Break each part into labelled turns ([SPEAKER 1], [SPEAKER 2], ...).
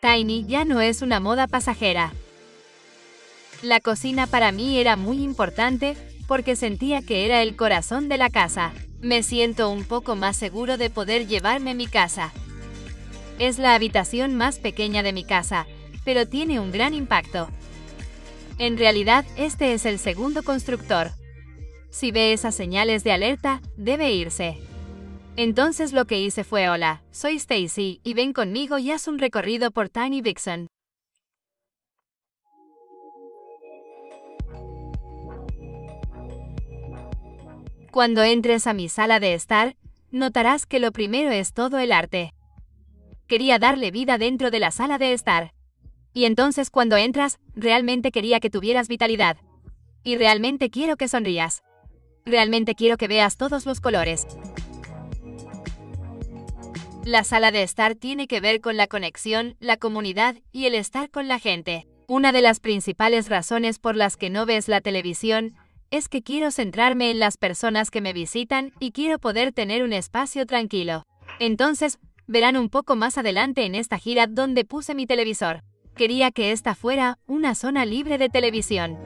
[SPEAKER 1] Tiny ya no es una moda pasajera. La cocina para mí era muy importante porque sentía que era el corazón de la casa. Me siento un poco más seguro de poder llevarme mi casa. Es la habitación más pequeña de mi casa, pero tiene un gran impacto. En realidad, este es el segundo constructor. Si ve esas señales de alerta, debe irse. Entonces lo que hice fue hola, soy Stacy y ven conmigo y haz un recorrido por Tiny Vixen. Cuando entres a mi sala de estar, notarás que lo primero es todo el arte. Quería darle vida dentro de la sala de estar. Y entonces cuando entras, realmente quería que tuvieras vitalidad. Y realmente quiero que sonrías. Realmente quiero que veas todos los colores. La sala de estar tiene que ver con la conexión, la comunidad y el estar con la gente. Una de las principales razones por las que no ves la televisión es que quiero centrarme en las personas que me visitan y quiero poder tener un espacio tranquilo. Entonces, verán un poco más adelante en esta gira donde puse mi televisor. Quería que esta fuera una zona libre de televisión.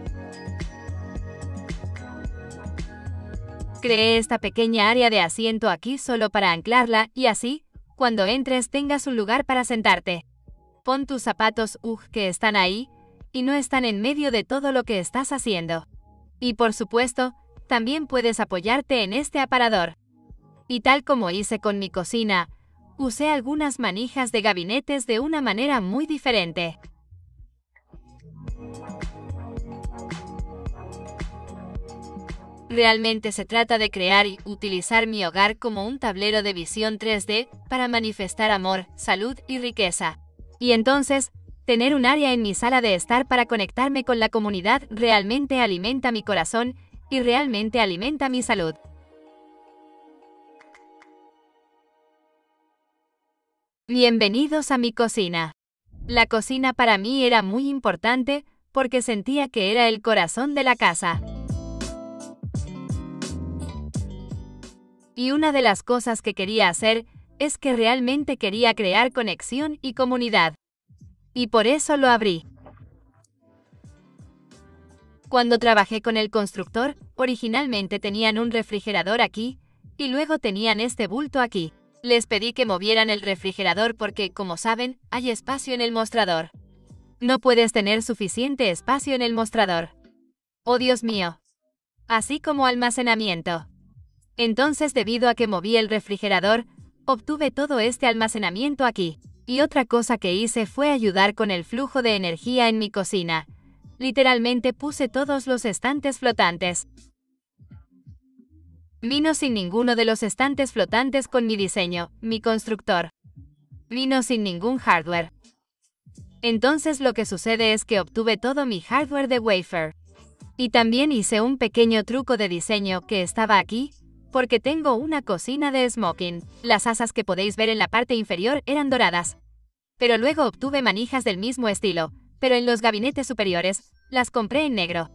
[SPEAKER 1] Creé esta pequeña área de asiento aquí solo para anclarla y así cuando entres tengas un lugar para sentarte. Pon tus zapatos UG que están ahí y no están en medio de todo lo que estás haciendo. Y por supuesto, también puedes apoyarte en este aparador. Y tal como hice con mi cocina, usé algunas manijas de gabinetes de una manera muy diferente. Realmente se trata de crear y utilizar mi hogar como un tablero de visión 3D para manifestar amor, salud y riqueza. Y entonces, tener un área en mi sala de estar para conectarme con la comunidad realmente alimenta mi corazón y realmente alimenta mi salud. Bienvenidos a mi cocina. La cocina para mí era muy importante porque sentía que era el corazón de la casa. Y una de las cosas que quería hacer es que realmente quería crear conexión y comunidad. Y por eso lo abrí. Cuando trabajé con el constructor, originalmente tenían un refrigerador aquí, y luego tenían este bulto aquí. Les pedí que movieran el refrigerador porque, como saben, hay espacio en el mostrador. No puedes tener suficiente espacio en el mostrador. Oh Dios mío. Así como almacenamiento. Entonces, debido a que moví el refrigerador, obtuve todo este almacenamiento aquí. Y otra cosa que hice fue ayudar con el flujo de energía en mi cocina. Literalmente puse todos los estantes flotantes. Vino sin ninguno de los estantes flotantes con mi diseño, mi constructor. Vino sin ningún hardware. Entonces lo que sucede es que obtuve todo mi hardware de wafer. Y también hice un pequeño truco de diseño que estaba aquí, porque tengo una cocina de smoking. Las asas que podéis ver en la parte inferior eran doradas. Pero luego obtuve manijas del mismo estilo, pero en los gabinetes superiores, las compré en negro.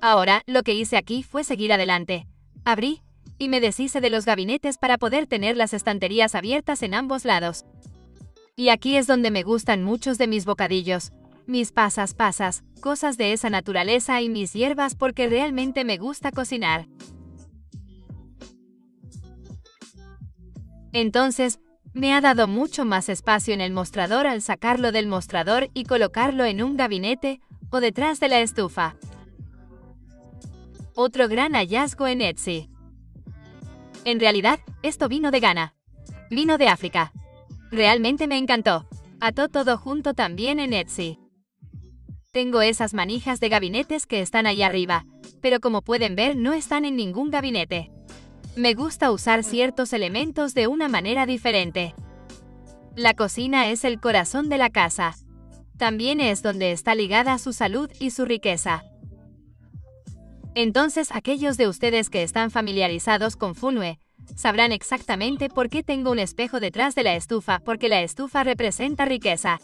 [SPEAKER 1] Ahora, lo que hice aquí fue seguir adelante. Abrí, y me deshice de los gabinetes para poder tener las estanterías abiertas en ambos lados. Y aquí es donde me gustan muchos de mis bocadillos, mis pasas pasas, cosas de esa naturaleza y mis hierbas porque realmente me gusta cocinar. Entonces, me ha dado mucho más espacio en el mostrador al sacarlo del mostrador y colocarlo en un gabinete o detrás de la estufa. Otro gran hallazgo en Etsy. En realidad, esto vino de Ghana. Vino de África. Realmente me encantó. Ató todo junto también en Etsy. Tengo esas manijas de gabinetes que están ahí arriba, pero como pueden ver no están en ningún gabinete. Me gusta usar ciertos elementos de una manera diferente. La cocina es el corazón de la casa. También es donde está ligada su salud y su riqueza. Entonces aquellos de ustedes que están familiarizados con Funue sabrán exactamente por qué tengo un espejo detrás de la estufa, porque la estufa representa riqueza.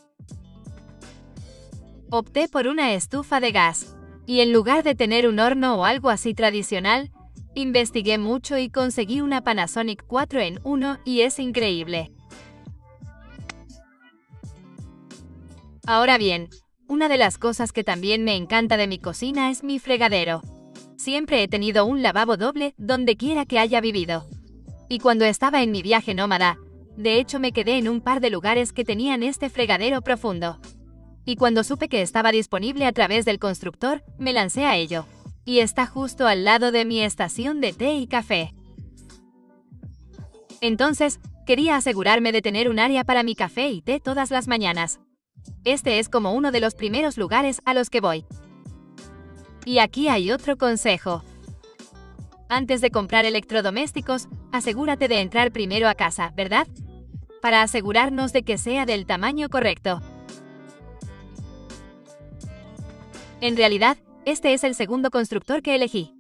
[SPEAKER 1] Opté por una estufa de gas. Y en lugar de tener un horno o algo así tradicional, Investigué mucho y conseguí una Panasonic 4 en 1 y es increíble. Ahora bien, una de las cosas que también me encanta de mi cocina es mi fregadero. Siempre he tenido un lavabo doble donde quiera que haya vivido. Y cuando estaba en mi viaje nómada, de hecho me quedé en un par de lugares que tenían este fregadero profundo. Y cuando supe que estaba disponible a través del constructor, me lancé a ello. Y está justo al lado de mi estación de té y café. Entonces, quería asegurarme de tener un área para mi café y té todas las mañanas. Este es como uno de los primeros lugares a los que voy. Y aquí hay otro consejo. Antes de comprar electrodomésticos, asegúrate de entrar primero a casa, ¿verdad? Para asegurarnos de que sea del tamaño correcto. En realidad, este es el segundo constructor que elegí.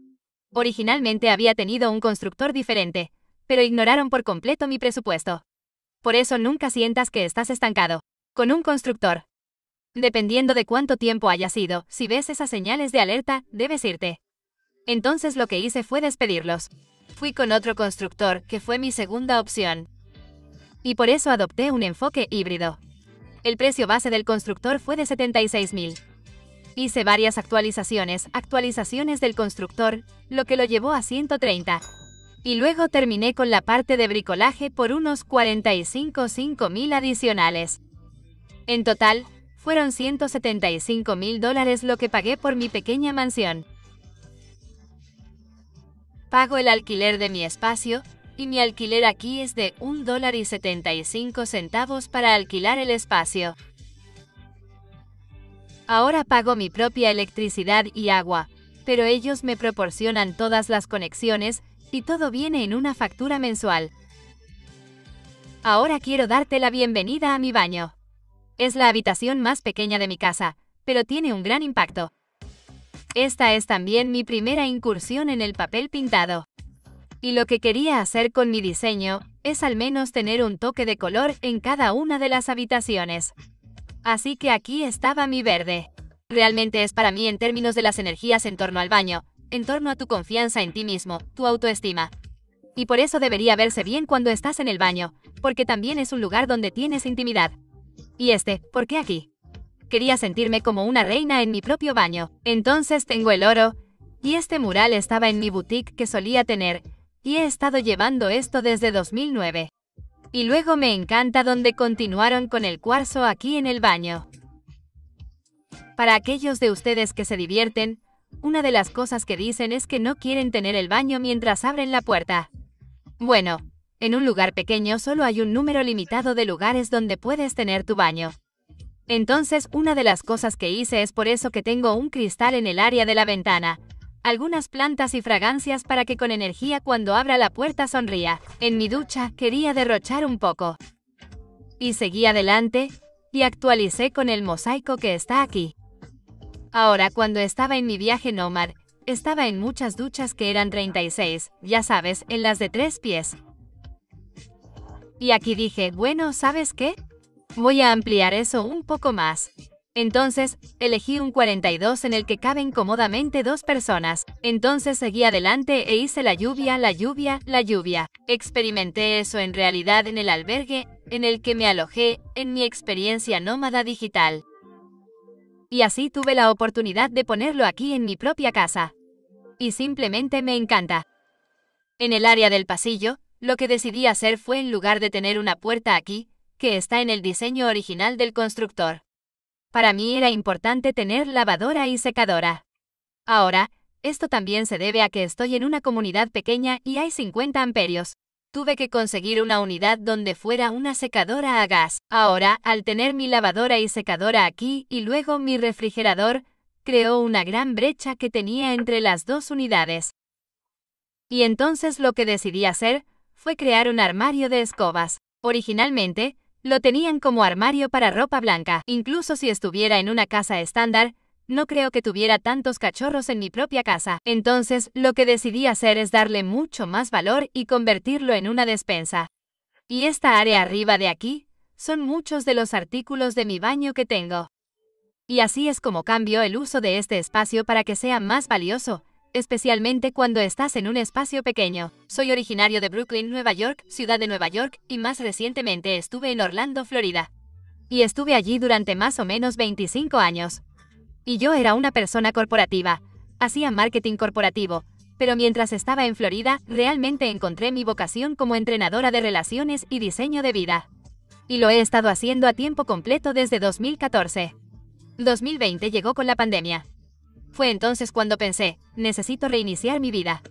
[SPEAKER 1] Originalmente había tenido un constructor diferente, pero ignoraron por completo mi presupuesto. Por eso nunca sientas que estás estancado. Con un constructor, Dependiendo de cuánto tiempo haya sido, si ves esas señales de alerta, debes irte. Entonces lo que hice fue despedirlos. Fui con otro constructor, que fue mi segunda opción. Y por eso adopté un enfoque híbrido. El precio base del constructor fue de 76.000. Hice varias actualizaciones, actualizaciones del constructor, lo que lo llevó a 130. Y luego terminé con la parte de bricolaje por unos 45.000 adicionales. En total, fueron 175 mil dólares lo que pagué por mi pequeña mansión. Pago el alquiler de mi espacio, y mi alquiler aquí es de un dólar y 75 centavos para alquilar el espacio. Ahora pago mi propia electricidad y agua, pero ellos me proporcionan todas las conexiones y todo viene en una factura mensual. Ahora quiero darte la bienvenida a mi baño. Es la habitación más pequeña de mi casa, pero tiene un gran impacto. Esta es también mi primera incursión en el papel pintado. Y lo que quería hacer con mi diseño es al menos tener un toque de color en cada una de las habitaciones. Así que aquí estaba mi verde. Realmente es para mí en términos de las energías en torno al baño, en torno a tu confianza en ti mismo, tu autoestima. Y por eso debería verse bien cuando estás en el baño, porque también es un lugar donde tienes intimidad. ¿Y este? ¿Por qué aquí? Quería sentirme como una reina en mi propio baño. Entonces tengo el oro. Y este mural estaba en mi boutique que solía tener. Y he estado llevando esto desde 2009. Y luego me encanta donde continuaron con el cuarzo aquí en el baño. Para aquellos de ustedes que se divierten, una de las cosas que dicen es que no quieren tener el baño mientras abren la puerta. Bueno, en un lugar pequeño solo hay un número limitado de lugares donde puedes tener tu baño. Entonces, una de las cosas que hice es por eso que tengo un cristal en el área de la ventana. Algunas plantas y fragancias para que con energía cuando abra la puerta sonría. En mi ducha quería derrochar un poco. Y seguí adelante, y actualicé con el mosaico que está aquí. Ahora, cuando estaba en mi viaje nómad, estaba en muchas duchas que eran 36, ya sabes, en las de tres pies. Y aquí dije, bueno, ¿sabes qué? Voy a ampliar eso un poco más. Entonces, elegí un 42 en el que caben cómodamente dos personas. Entonces seguí adelante e hice la lluvia, la lluvia, la lluvia. Experimenté eso en realidad en el albergue en el que me alojé en mi experiencia nómada digital. Y así tuve la oportunidad de ponerlo aquí en mi propia casa. Y simplemente me encanta. En el área del pasillo, lo que decidí hacer fue en lugar de tener una puerta aquí, que está en el diseño original del constructor. Para mí era importante tener lavadora y secadora. Ahora, esto también se debe a que estoy en una comunidad pequeña y hay 50 amperios. Tuve que conseguir una unidad donde fuera una secadora a gas. Ahora, al tener mi lavadora y secadora aquí y luego mi refrigerador, creó una gran brecha que tenía entre las dos unidades. Y entonces lo que decidí hacer fue crear un armario de escobas. Originalmente, lo tenían como armario para ropa blanca. Incluso si estuviera en una casa estándar, no creo que tuviera tantos cachorros en mi propia casa. Entonces, lo que decidí hacer es darle mucho más valor y convertirlo en una despensa. Y esta área arriba de aquí, son muchos de los artículos de mi baño que tengo. Y así es como cambio el uso de este espacio para que sea más valioso, especialmente cuando estás en un espacio pequeño. Soy originario de Brooklyn, Nueva York, ciudad de Nueva York, y más recientemente estuve en Orlando, Florida. Y estuve allí durante más o menos 25 años. Y yo era una persona corporativa. Hacía marketing corporativo. Pero mientras estaba en Florida, realmente encontré mi vocación como entrenadora de relaciones y diseño de vida. Y lo he estado haciendo a tiempo completo desde 2014. 2020 llegó con la pandemia. Fue entonces cuando pensé, necesito reiniciar mi vida.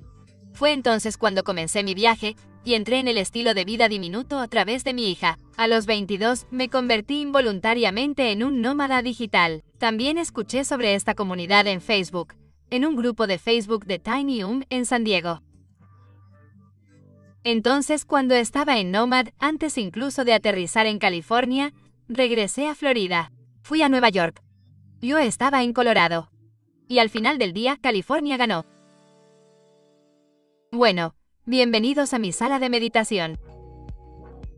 [SPEAKER 1] Fue entonces cuando comencé mi viaje, y entré en el estilo de vida diminuto a través de mi hija. A los 22 me convertí involuntariamente en un nómada digital. También escuché sobre esta comunidad en Facebook, en un grupo de Facebook de Tiny Um en San Diego. Entonces, cuando estaba en Nomad, antes incluso de aterrizar en California, regresé a Florida. Fui a Nueva York. Yo estaba en Colorado. Y al final del día, California ganó. Bueno, bienvenidos a mi sala de meditación.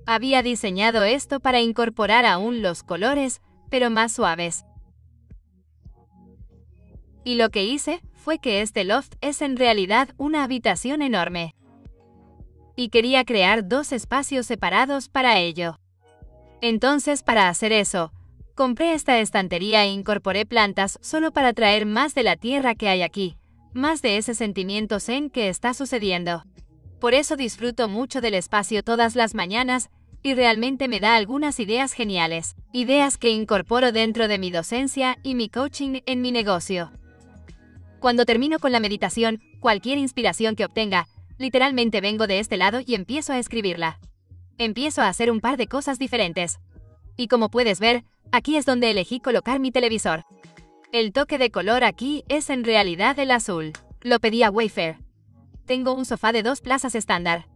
[SPEAKER 1] Había diseñado esto para incorporar aún los colores, pero más suaves. Y lo que hice fue que este loft es en realidad una habitación enorme. Y quería crear dos espacios separados para ello. Entonces, para hacer eso, compré esta estantería e incorporé plantas solo para traer más de la tierra que hay aquí, más de ese sentimiento zen que está sucediendo. Por eso disfruto mucho del espacio todas las mañanas y realmente me da algunas ideas geniales, ideas que incorporo dentro de mi docencia y mi coaching en mi negocio. Cuando termino con la meditación, cualquier inspiración que obtenga, literalmente vengo de este lado y empiezo a escribirla. Empiezo a hacer un par de cosas diferentes. Y como puedes ver, aquí es donde elegí colocar mi televisor. El toque de color aquí es en realidad el azul. Lo pedí a Wayfair. Tengo un sofá de dos plazas estándar.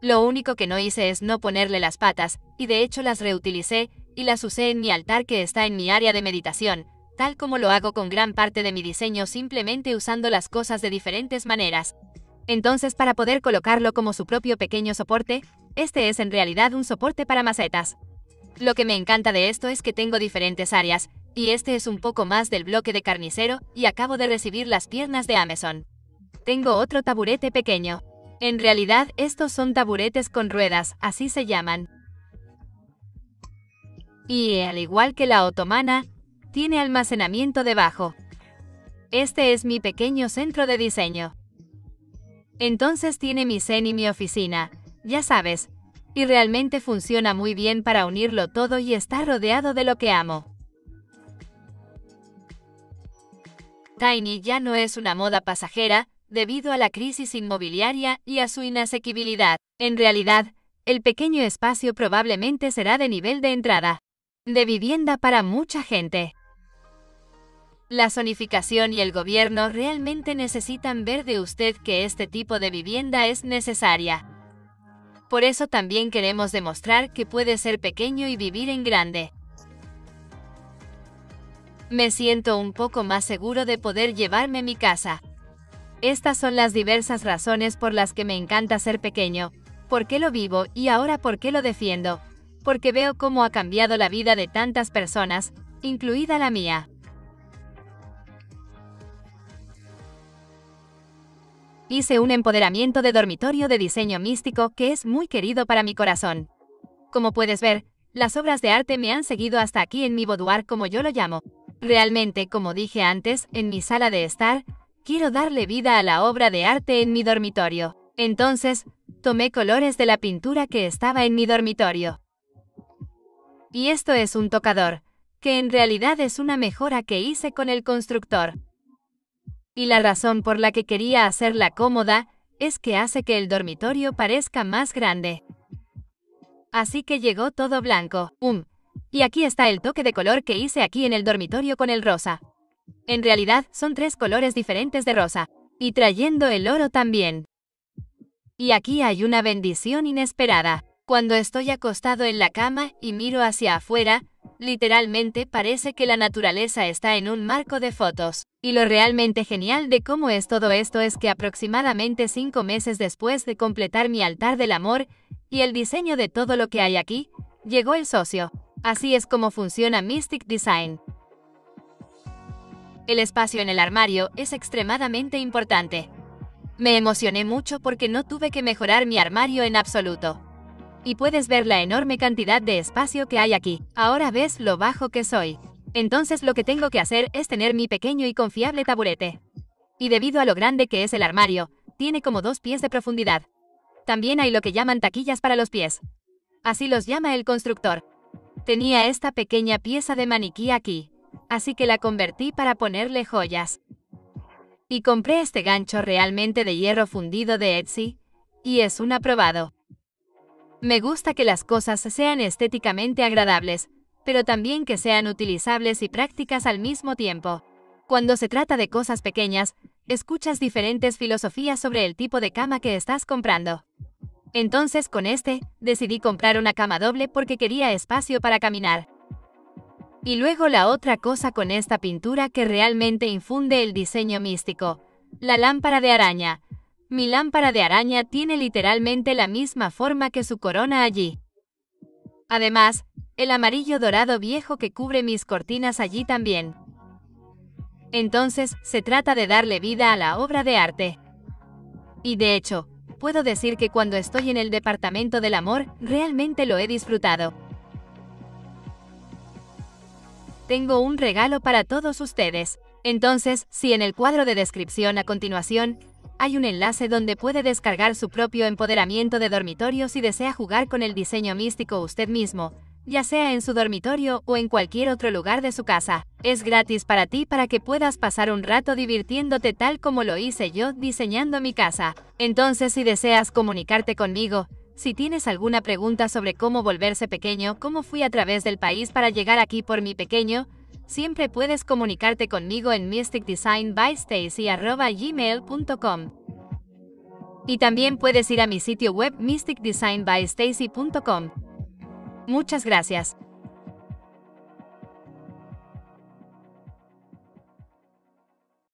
[SPEAKER 1] Lo único que no hice es no ponerle las patas, y de hecho las reutilicé y las usé en mi altar que está en mi área de meditación, tal como lo hago con gran parte de mi diseño simplemente usando las cosas de diferentes maneras. Entonces para poder colocarlo como su propio pequeño soporte, este es en realidad un soporte para macetas. Lo que me encanta de esto es que tengo diferentes áreas, y este es un poco más del bloque de carnicero, y acabo de recibir las piernas de Amazon. Tengo otro taburete pequeño. En realidad estos son taburetes con ruedas, así se llaman. Y al igual que la otomana, tiene almacenamiento debajo. Este es mi pequeño centro de diseño. Entonces tiene mi zen y mi oficina, ya sabes, y realmente funciona muy bien para unirlo todo y está rodeado de lo que amo. Tiny ya no es una moda pasajera, debido a la crisis inmobiliaria y a su inasequibilidad. En realidad, el pequeño espacio probablemente será de nivel de entrada, de vivienda para mucha gente. La zonificación y el gobierno realmente necesitan ver de usted que este tipo de vivienda es necesaria. Por eso también queremos demostrar que puede ser pequeño y vivir en grande. Me siento un poco más seguro de poder llevarme mi casa. Estas son las diversas razones por las que me encanta ser pequeño, por qué lo vivo y ahora por qué lo defiendo, porque veo cómo ha cambiado la vida de tantas personas, incluida la mía. Hice un empoderamiento de dormitorio de diseño místico que es muy querido para mi corazón. Como puedes ver, las obras de arte me han seguido hasta aquí en mi boudoir como yo lo llamo. Realmente, como dije antes, en mi sala de estar, quiero darle vida a la obra de arte en mi dormitorio. Entonces, tomé colores de la pintura que estaba en mi dormitorio. Y esto es un tocador, que en realidad es una mejora que hice con el constructor. Y la razón por la que quería hacerla cómoda es que hace que el dormitorio parezca más grande. Así que llegó todo blanco. Um. Y aquí está el toque de color que hice aquí en el dormitorio con el rosa. En realidad son tres colores diferentes de rosa. Y trayendo el oro también. Y aquí hay una bendición inesperada. Cuando estoy acostado en la cama y miro hacia afuera, literalmente parece que la naturaleza está en un marco de fotos. Y lo realmente genial de cómo es todo esto es que aproximadamente cinco meses después de completar mi altar del amor y el diseño de todo lo que hay aquí, llegó el socio. Así es como funciona Mystic Design. El espacio en el armario es extremadamente importante. Me emocioné mucho porque no tuve que mejorar mi armario en absoluto. Y puedes ver la enorme cantidad de espacio que hay aquí. Ahora ves lo bajo que soy. Entonces lo que tengo que hacer es tener mi pequeño y confiable taburete. Y debido a lo grande que es el armario, tiene como dos pies de profundidad. También hay lo que llaman taquillas para los pies. Así los llama el constructor. Tenía esta pequeña pieza de maniquí aquí, así que la convertí para ponerle joyas. Y compré este gancho realmente de hierro fundido de Etsy, y es un aprobado. Me gusta que las cosas sean estéticamente agradables, pero también que sean utilizables y prácticas al mismo tiempo. Cuando se trata de cosas pequeñas, escuchas diferentes filosofías sobre el tipo de cama que estás comprando. Entonces con este, decidí comprar una cama doble porque quería espacio para caminar. Y luego la otra cosa con esta pintura que realmente infunde el diseño místico, la lámpara de araña. Mi lámpara de araña tiene literalmente la misma forma que su corona allí. Además, el amarillo dorado viejo que cubre mis cortinas allí también. Entonces, se trata de darle vida a la obra de arte. Y de hecho, puedo decir que cuando estoy en el departamento del amor, realmente lo he disfrutado. Tengo un regalo para todos ustedes. Entonces, si en el cuadro de descripción a continuación, hay un enlace donde puede descargar su propio empoderamiento de dormitorio si desea jugar con el diseño místico usted mismo, ya sea en su dormitorio o en cualquier otro lugar de su casa. Es gratis para ti para que puedas pasar un rato divirtiéndote tal como lo hice yo diseñando mi casa. Entonces, si deseas comunicarte conmigo, si tienes alguna pregunta sobre cómo volverse pequeño, cómo fui a través del país para llegar aquí por mi pequeño, siempre puedes comunicarte conmigo en mysticdesignbystacy.gmail.com. Y también puedes ir a mi sitio web mysticdesignbystacy.com. Muchas gracias.